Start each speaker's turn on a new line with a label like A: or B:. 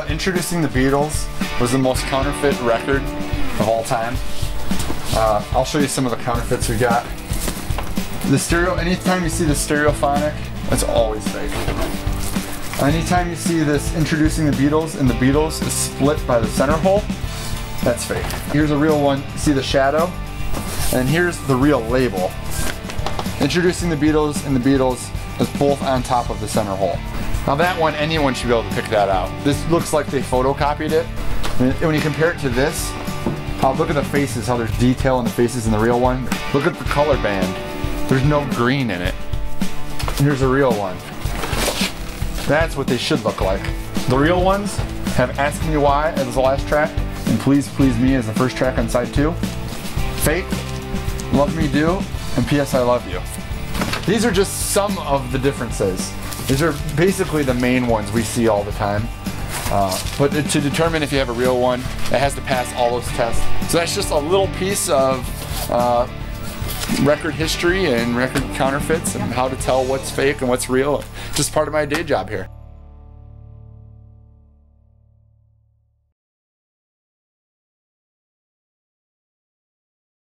A: The Introducing the Beatles was the most counterfeit record of all time. Uh, I'll show you some of the counterfeits we got. The stereo, anytime you see the stereophonic, that's always fake. Anytime you see this Introducing the Beatles and the Beatles is split by the center hole, that's fake. Here's a real one, see the shadow? And here's the real label. Introducing the Beatles and the Beatles is both on top of the center hole. Now that one, anyone should be able to pick that out. This looks like they photocopied it. And when you compare it to this, how look at the faces, how there's detail in the faces in the real one. Look at the color band. There's no green in it. Here's a real one. That's what they should look like. The real ones have Ask Me Why as the last track and Please Please Me as the first track on side two. Fake, Love Me Do, and P.S. I Love You. These are just some of the differences. These are basically the main ones we see all the time. Uh, but to determine if you have a real one, it has to pass all those tests. So that's just a little piece of uh, record history and record counterfeits and how to tell what's fake and what's real. Just part of my day job here.